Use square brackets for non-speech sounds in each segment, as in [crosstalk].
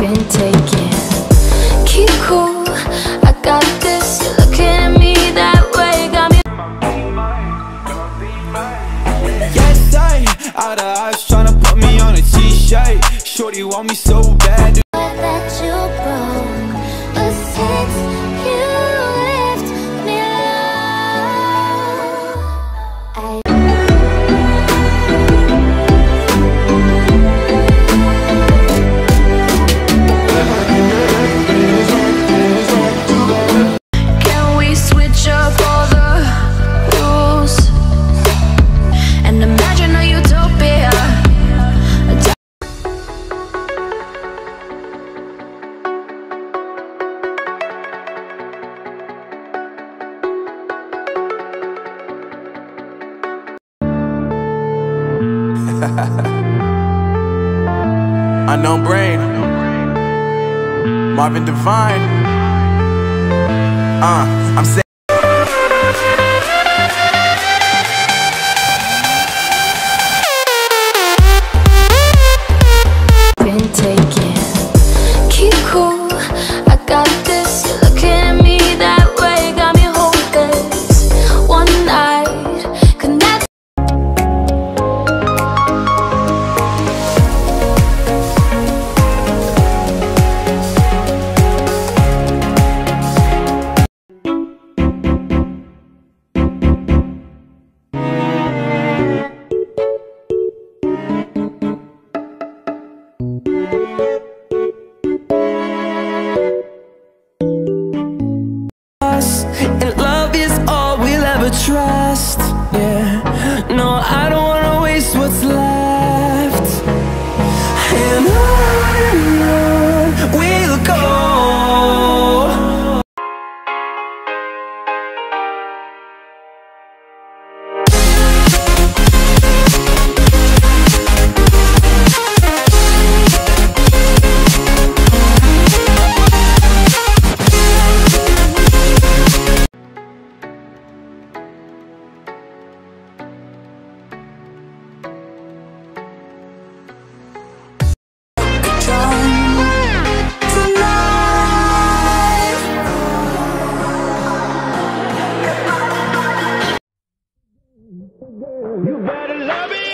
been taken. [laughs] Unknown brain. Marvin Divine. Uh, I'm saying. Sorry,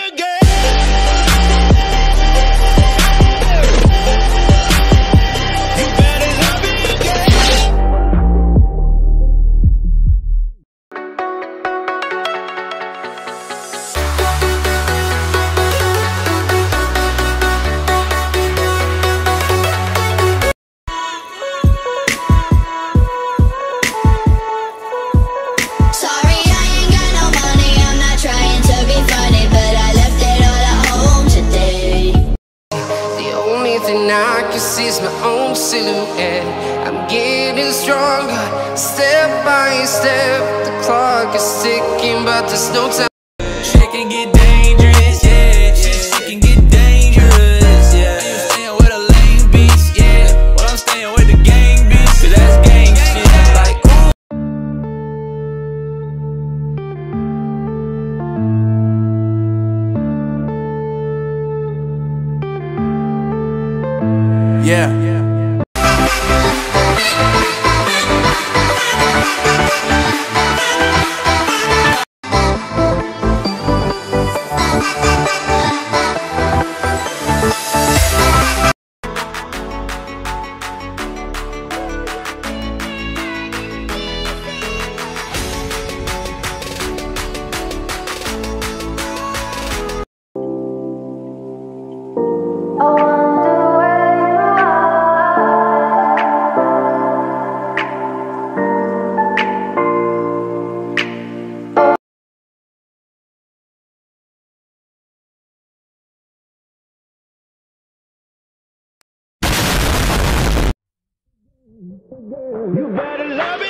silhouette. I'm getting stronger, step by step. The clock is ticking, but there's no time. Can get dangerous, yeah. Can get dangerous, yeah. Staying with a lame bitch, yeah. Well, I'm staying with the gang that's gang shit. Like. Yeah. You better love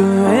sereine.